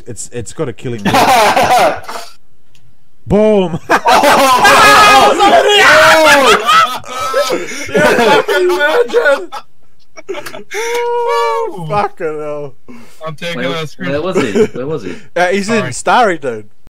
it's it's it's got a killing. Boom! oh, oh, oh, Imagine! oh, Fucking hell. I'm taking Where, a screen. where was he? Where was he? Uh, he's Sorry. in Starry, dude.